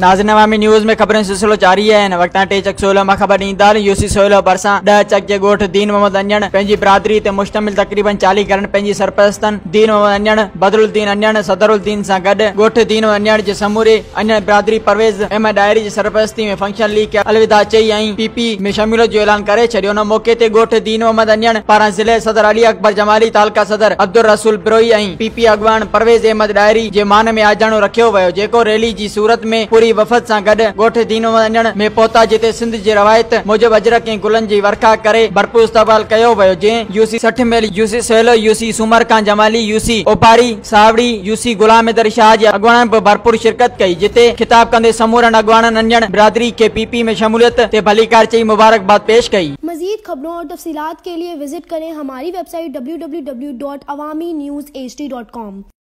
नाज़िन news में ख़बरुनि सिलसिलो जारी आहे वक़्तां टे चक सोलह माँ यूसी सोलह भरिसां ॾह चक जे ॻोठ दीन मोहम्मद अञण, पंहिंजी बिरादरी ते मुश्तमिल तक़रीबन चालीह घरनि पंहिंजी सरपरस्तनि। दीन मोहम्मद अञण बदरुद्दीन अञण सदरुद्दीन सां गॾु ॻोठ दीन अञण जे समूरे अञण बिरादरी परवेज़ अहमद डायरी जी सरपरस्ती में फ़ंक्शन लीग खे अलविदा चई ऐं पी पी में शमूलियत जो ऐलान करे छॾियो। उन मौक़े ते ॻोठ दीन मोहम्मद अञण पारां ज़िले सदर अली अकबर, जमाली तालका सदर अब्दुल रसूल बिरोई ऐं पी पी अॻवान परवेज़ अहमद डायरी जे मान में आजाणो रखियो वियो। जेको रैली जी सूरत में पूरी वफ़द सां गॾु ॻोठ दीनो में पहुता जिते सिंध जी रवायत मूजिबि अजरक ऐं गुलनि वर्खा करे भरपूर इस्तेमाल कयो यूसी सठ mail UC Sahelo UC Sumar Khan Jamali UC ओपारी सावड़ी यूसी गुलाम हैदर शाह जे अॻवान बि भरपूर शिरकत कई जिते खिताब कंदे समूरनि अॻवाननि अंजण बिरादरी खे पीपी में शमूलियत ते भलीकार चई मुबारकबाद पेश कई मजीद खबरों और तफसीत के लिए विज़िट करें हमारी website W W W dot Awami news H D dot com